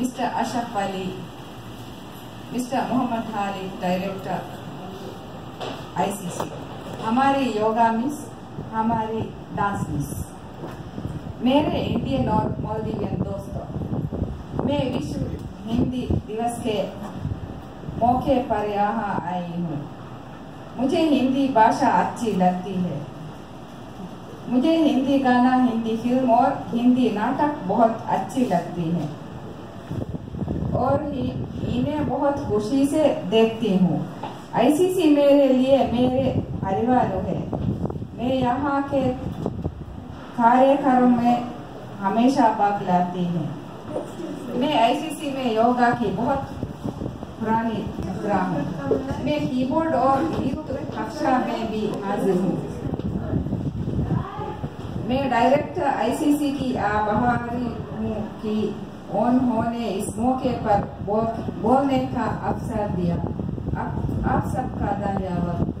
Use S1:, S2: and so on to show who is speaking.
S1: Mr. Ashraf Ali, Mr. Mohammad हाली director ICC हमारी yoga miss हमारी डांस मिस मेरे इंडियन और मालदीवियन दोस्तों मैं विश्व हिंदी दिवस के मौके पर यहाँ आई हूँ मुझे हिंदी भाषा अच्छी लगती है मुझे हिंदी गाना हिंदी फ़िल्म और हिंदी नाटक बहुत अच्छी लगती है और ही इन्हें बहुत खुशी से देखती हूँ। आईसीसी मेरे लिए मेरे परिवार है। मैं यहाँ के कार्यक्रम में हमेशा भाग लाती हूँ। मैं आईसीसी में योगा की बहुत पुरानी छात्रा हूँ। मैं कीबोर्ड और कक्षा में भी हाजिर हूँ। मैं डायरेक्टर आईसीसी की आभारी हूँ कि उन्होंने इस मौके पर बोल, बोलने का अवसर दिया आप, आप सबका धन्यवाद